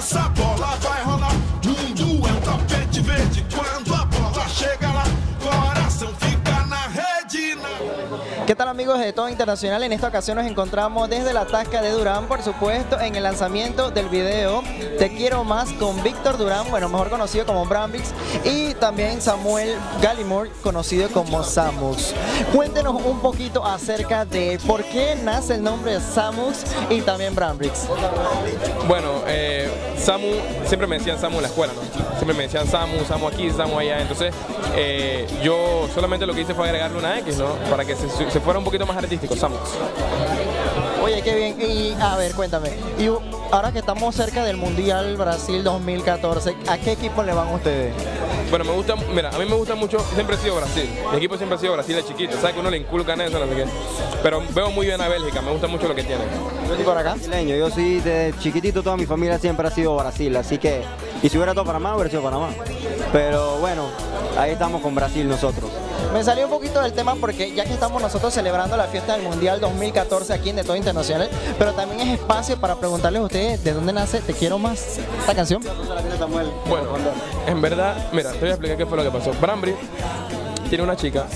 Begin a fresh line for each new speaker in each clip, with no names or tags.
Essa bola vai rolar. Mundo é um tapete verde. Quando a bola chega lá, coração fica na rede. Na...
¿Qué tal amigos de Todo Internacional? En esta ocasión nos encontramos desde la Tasca de Durán, por supuesto, en el lanzamiento del video Te Quiero Más con Víctor Durán, bueno, mejor conocido como Brambix, y también Samuel Gallimore, conocido como Samus. Cuéntenos un poquito acerca de por qué nace el nombre de Samus y también Brambix.
Bueno, eh, Samu, siempre me decían Samu en la escuela, ¿no? Siempre me decían Samu, Samu aquí, Samu allá. Entonces, eh, yo solamente lo que hice fue agregarle una X, ¿no? Para que se, se fuera un poquito más artístico, Samus.
Oye, qué bien. Y a ver, cuéntame. Y ahora que estamos cerca del Mundial Brasil 2014, ¿a qué equipo le van ustedes?
Bueno, me gusta, mira, a mí me gusta mucho, siempre he sido Brasil. Mi equipo siempre ha sido Brasil de chiquito. ¿Sabes que uno le inculcan eso? No sé qué. Pero veo muy bien a Bélgica, me gusta mucho lo que tiene.
¿Y por acá?
brasileño. Yo soy de chiquitito, toda mi familia siempre ha sido Brasil, así que, y si hubiera todo Panamá, hubiera sido Panamá. Pero bueno, ahí estamos con Brasil nosotros.
Me salió un poquito del tema porque ya que estamos nosotros celebrando la fiesta del Mundial 2014 aquí en De Todo Internacional, pero también es espacio para preguntarles a ustedes de dónde nace Te Quiero Más esta canción.
Bueno, en verdad, mira, te voy a explicar qué fue lo que pasó. Brambry tiene una chica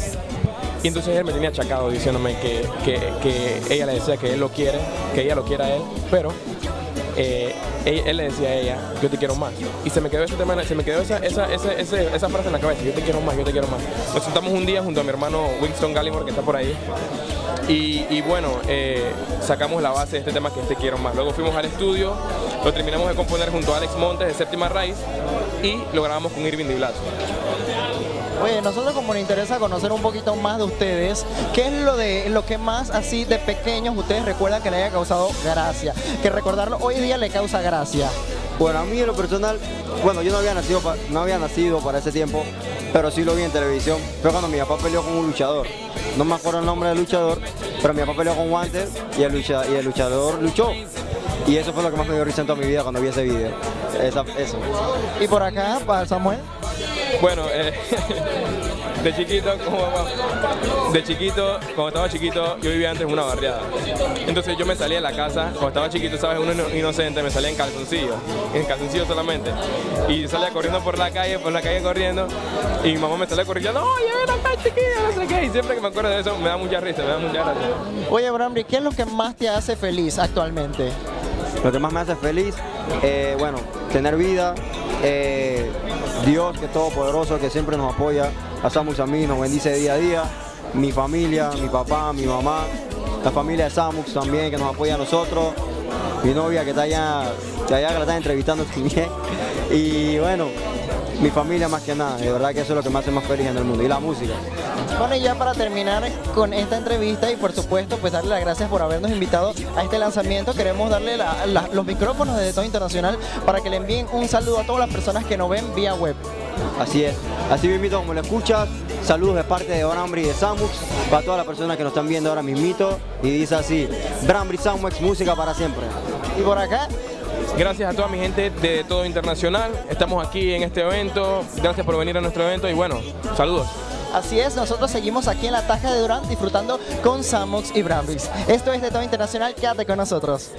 y entonces él me tenía achacado diciéndome que, que- que ella le decía que él lo quiere, que ella lo quiera a él, pero eh, él, le decía a ella, yo te quiero más. Y se me quedó ese tema, se me quedó esa, esa, esa, esa frase en la cabeza, yo te quiero más, yo te quiero más. Nos sentamos un día junto a mi hermano Winston Gallimore, que está por ahí, y, bueno, eh, sacamos la base de este tema que Te Quiero Más. Luego fuimos al estudio, lo terminamos de componer junto a Alex Montes de Séptima Raíz y lo grabamos con Irving Di.
Oye, nosotros como nos interesa conocer un poquito más de ustedes, ¿qué es lo de lo que más así de pequeños ustedes recuerdan que le haya causado gracia? Que recordarlo hoy día le causa gracia.
Bueno, a mí en lo personal, bueno, yo no había nacido, pa- no había nacido para ese tiempo, pero sí lo vi en televisión. Fue cuando mi papá peleó con un luchador. No me acuerdo el nombre del luchador, pero mi papá peleó con guantes y el, lucha- y el luchador luchó. Y eso fue lo que más me dio risa en toda mi vida cuando vi ese video. Esa- eso.
Y por acá, para Samuel.
Bueno, eh, de chiquito, ¿cómo va? de chiquito, cuando estaba chiquito, yo vivía antes en una barriada. Entonces yo me salía de la casa, cuando estaba chiquito, sabes, uno ino- inocente, me salía en calzoncillo, en calzoncillo solamente. Y salía corriendo por la calle, por la calle corriendo, y mi mamá me salía corriendo, no, ya ven acá, chiquillo, no sé qué. Y siempre que me acuerdo de eso, me da mucha risa, me da mucha gracia.
Oye, Brambry, ¿qué es lo que más te hace feliz actualmente?
Lo que más me hace feliz, eh, bueno, tener vida, eh, Dios que es todopoderoso, que siempre nos apoya, a Samus a mí, nos bendice día a día, mi familia, mi papá, mi mamá, la familia de Samus también que nos apoya a nosotros, mi novia que está allá, que allá que la está entrevistando también, y bueno, mi familia más que nada, de verdad que eso es lo que me hace más feliz en el mundo, y la música.
Bueno, y ya para terminar con esta entrevista y por supuesto pues darle las gracias por habernos invitado a este lanzamiento, queremos darle la- la- los micrófonos de Todo Internacional para que le envíen un saludo a todas las personas que nos ven vía web.
Así es. Así mismito como lo escuchas, saludos de parte de Brambry y de Samux para todas las personas que nos están viendo ahora mismito. Y dice así, Brambry Samux, música para siempre.
Y por acá,
Gracias a toda mi gente de todo internacional. Estamos aquí en este evento. Gracias por venir a nuestro evento y bueno, saludos.
así es, nosotros seguimos aquí en la Taja de Durán disfrutando con Samox y Brambis. Esto es de Todo Internacional, quédate con nosotros.